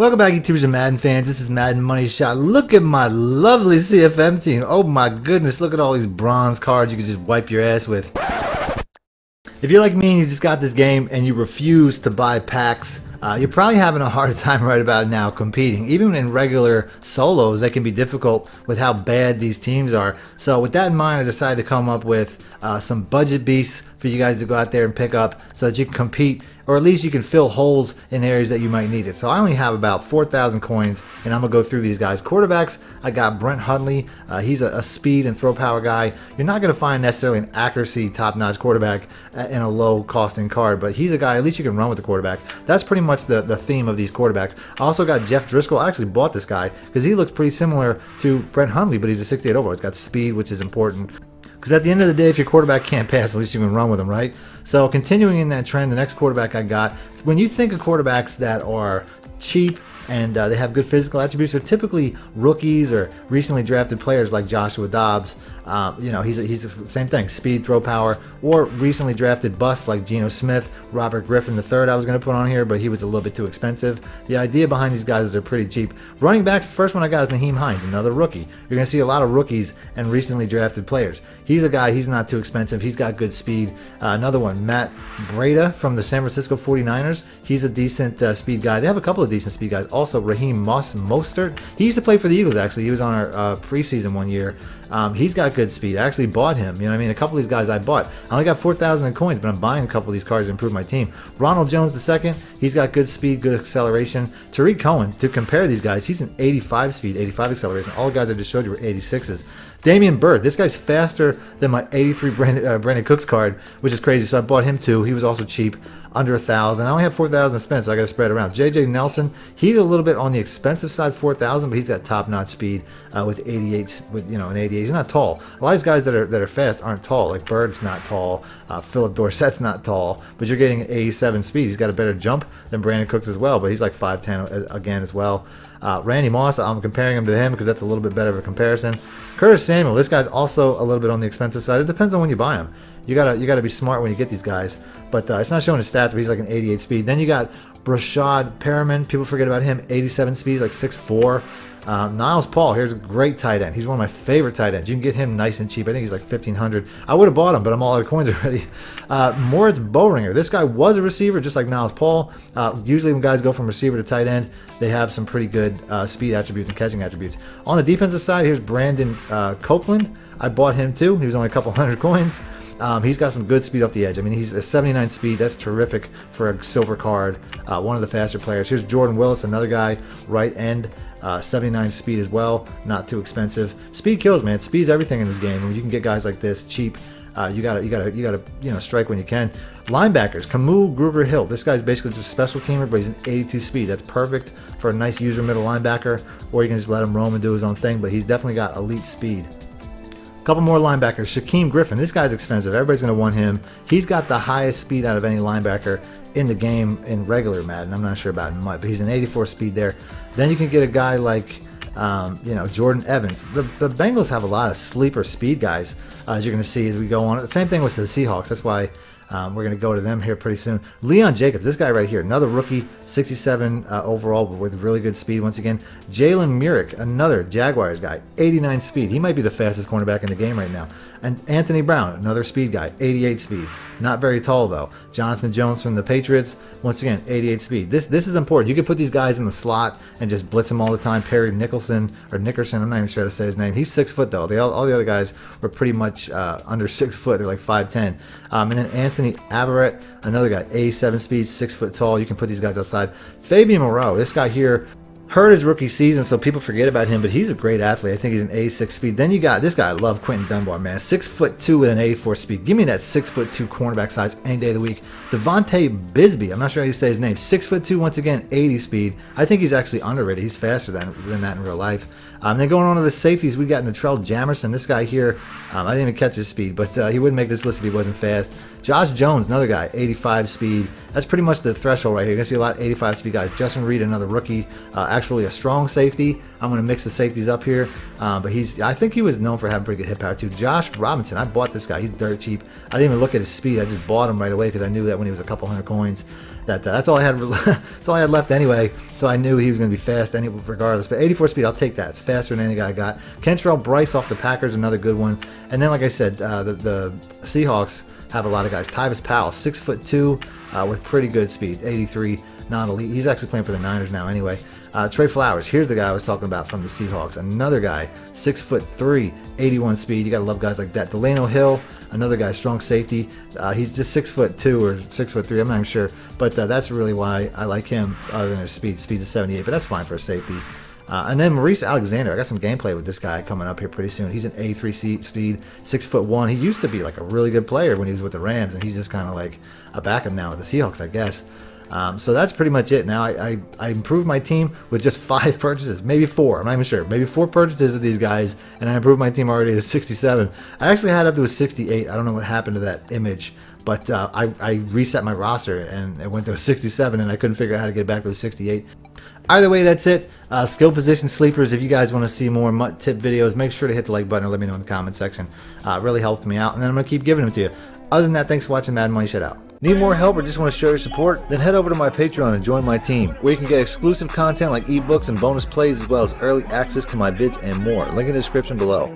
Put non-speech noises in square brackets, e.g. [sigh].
Welcome back, YouTubers and Madden fans. This is Madden Money Shot. Look at my lovely CFM team. Oh my goodness, look at all these bronze cards you can just wipe your ass with. If you're like me and you just got this game and you refuse to buy packs, uh, you're probably having a hard [laughs] time right about now competing. Even in regular solos, that can be difficult with how bad these teams are. So with that in mind, I decided to come up with uh, some budget beasts for you guys to go out there and pick up so that you can compete or at least you can fill holes in areas that you might need it. So I only have about 4,000 coins, and I'm gonna go through these guys. Quarterbacks, I got Brett Hundley. Uh, he's a, a, speed and throw power guy. You're not gonna find necessarily an accuracy top-notch quarterback in a low-costing card, but he's a guy. At least you can run with the quarterback. That's pretty much the the theme of these quarterbacks. I also got Jeff Driskel. I actually bought this guy because he looks pretty similar to Brett Hundley, but he's a 68 overall. He's got speed, which is important. Because at the end of the day, if your quarterback can't pass, at least you can run with him, right? So continuing in that trend, the next quarterback I got, when you think of quarterbacks that are cheap and uh, they have good physical attributes. They're typically rookies or recently drafted players like Joshua Dobbs. Uh, you know, he's a, he's the same thing, speed, throw power, or recently drafted busts like Geno Smith, Robert Griffin III. I was going to put on here, but he was a little bit too expensive. The idea behind these guys is they're pretty cheap. Running backs, the first one I got is Nyheim Hines, another rookie. You're going to see a lot of rookies and recently drafted players. He's a guy, he's not too expensive. He's got good speed. Uh, another one, Matt Breida from the San Francisco 49ers. He's a decent uh, speed guy. They have a couple of decent speed guys. Also, Raheem Moss Mostert. He used to play for the Eagles, actually. He was on our uh, preseason one year. Um, he's got good speed. I actually bought him. You know I mean? A couple of these guys I bought. I only got 4,000 in coins, but I'm buying a couple of these cars to improve my team. Ronald Jones II, he's got good speed, good acceleration. Tarik Cohen, to compare these guys, he's an 85 speed, 85 acceleration. All the guys I just showed you were 86s. Damian Byrd, this guy's faster than my 83 Brandon, uh, Brandin Cooks card, which is crazy. So I bought him too. He was also cheap, under a thousand. I only have 4,000 to spend, so I got to spread around. JJ Nelson, he's a little bit on the expensive side, 4,000, but he's got top-notch speed uh, with 88, with you know an 88. He's not tall. A lot of these guys that are that are fast aren't tall. Like Byrd's not tall. Uh, Phillip Dorsett's not tall, but you're getting 87 speed. He's got a better jump than Brandin Cooks as well, but he's like 5'10 uh, again as well. Uh, Randy Moss, I'm comparing him to him because that's a little bit better of a comparison. Curtis Samuel, this guy's also a little bit on the expensive side. It depends on when you buy him. You gotta you gotta be smart when you get these guys. But uh, it's not showing his stats, but he's like an 88 speed. Then you got Breshad Perriman. People forget about him. 87 speed, like 6'4". Uh, Niles Paul, here's a great tight end. He's one of my favorite tight ends. You can get him nice and cheap. I think he's like 1500 I would have bought him, but I'm all out of coins [laughs] already. Uh, Moritz Böhringer. This guy was a receiver, just like Niles Paul. Uh, usually when guys go from receiver to tight end, they have some pretty good uh, speed attributes and catching attributes. On the defensive side, here's Brandon uh, Copeland. I bought him too. He was only a couple hundred coins. Um, he's got some good speed off the edge. I mean, he's a 79 speed. That's terrific for a silver card. Uh, one of the faster players. Here's Jordan Willis, another guy, right end. Uh, 79 speed as well, not too expensive. Speed kills, man. Speed's everything in this game. You can get guys like this cheap, uh, you gotta, you gotta, you gotta, you know, strike when you can. Linebackers, Kamu Grugier Hill. This guy's basically just a special teamer, but he's an 82 speed. That's perfect for a nice user middle linebacker, or you can just let him roam and do his own thing. But he's definitely got elite speed. Couple more linebackers. Shaquem Griffin. This guy's expensive. Everybody's going to want him. He's got the highest speed out of any linebacker in the game in regular Madden. I'm not sure about him, but he's an 84 speed there. Then you can get a guy like, um, you know, Jordan Evans. The, the Bengals have a lot of sleeper speed guys, uh, as you're going to see as we go on. The same thing with the Seahawks. That's why um, we're going to go to them here pretty soon. Leon Jacobs, this guy right here, another rookie, 67 uh, overall, but with really good speed once again. Jalen Myrick, another Jaguars guy, 89 speed. He might be the fastest cornerback in the game right now. And Anthony Brown, another speed guy, 88 speed. Not very tall though. Jonathan Jones from the Patriots, once again, 88 speed. This this is important. You can put these guys in the slot and just blitz them all the time. Perry Nicholson or Nickerson, I'm not even sure how to say his name. He's six foot though. They, all, all the other guys were pretty much uh, under six foot. They're like 5'10. Um, and then Anthony Averett, another guy, A7 speed, six foot tall. You can put these guys outside. Fabian Moreau, this guy here hurt his rookie season, so people forget about him. But he's a great athlete. I think he's an A6 speed. Then you got this guy. I love Quinton Dunbar, man. Six foot two with an 84 speed. Give me that six foot two cornerback size any day of the week. Devontae Bisbee. I'm not sure how you say his name. Six foot two. Once again, 80 speed. I think he's actually underrated. He's faster than than that in real life. Um, then going on to the safeties, we got Natrell Jamerson. This guy here, um, I didn't even catch his speed, but uh, he wouldn't make this list if he wasn't fast. Josh Jones, another guy, 85 speed. That's pretty much the threshold right here. You're going to see a lot of 85 speed guys. Justin Reid, another rookie, uh, actually a strong safety. I'm going to mix the safeties up here, uh, but he's I think he was known for having pretty good hit power too. Josh Robinson, I bought this guy. He's dirt cheap. I didn't even look at his speed. I just bought him right away because I knew that when he was a couple hundred coins, that uh, that's all I had. [laughs] that's all I had left anyway. So I knew he was going to be fast, any regardless. But 84 speed, I'll take that. It's faster than any guy I got. Kentrell Brice off the Packers, another good one. And then, like I said, uh, the, the Seahawks have a lot of guys. Tyvis Powell, six foot two, uh, with pretty good speed, 83, non-elite. He's actually playing for the Niners now, anyway. Uh, Tre Flowers, here's the guy I was talking about from the Seahawks. Another guy, six foot three, 81 speed. You gotta love guys like that. Delano Hill, another guy, strong safety. Uh, he's just six foot two or six foot three. I'm not even sure, but uh, that's really why I like him, other than his speed. Speed's a 78, but that's fine for a safety. Uh, and then Maurice Alexander, I got some gameplay with this guy coming up here pretty soon. He's an A3 speed, six foot one. He used to be like a really good player when he was with the Rams, and he's just kind of like a backup now with the Seahawks, I guess. Um, so that's pretty much it. Now I, I, I, improved my team with just [laughs] five purchases, maybe four. I'm not even sure. Maybe four purchases of these guys, and I improved my team already to 67. I actually had up to a 68. I don't know what happened to that image, but uh, I, I reset my roster and it went to a 67, and I couldn't figure out how to get back to a 68. Either way, that's it. Uh, skill position sleepers. If you guys want to see more MUT tip videos, make sure to hit the like button or let me know in the comment section. Uh, really helped me out, and then I'm going to keep giving them to you. Other than that, thanks for watching Madden Money Shot Out. Need more help or just want to show your support? Then head over to my Patreon and join my team, where you can get exclusive content like ebooks and bonus plays as well as early access to my vids and more. Link in the description below.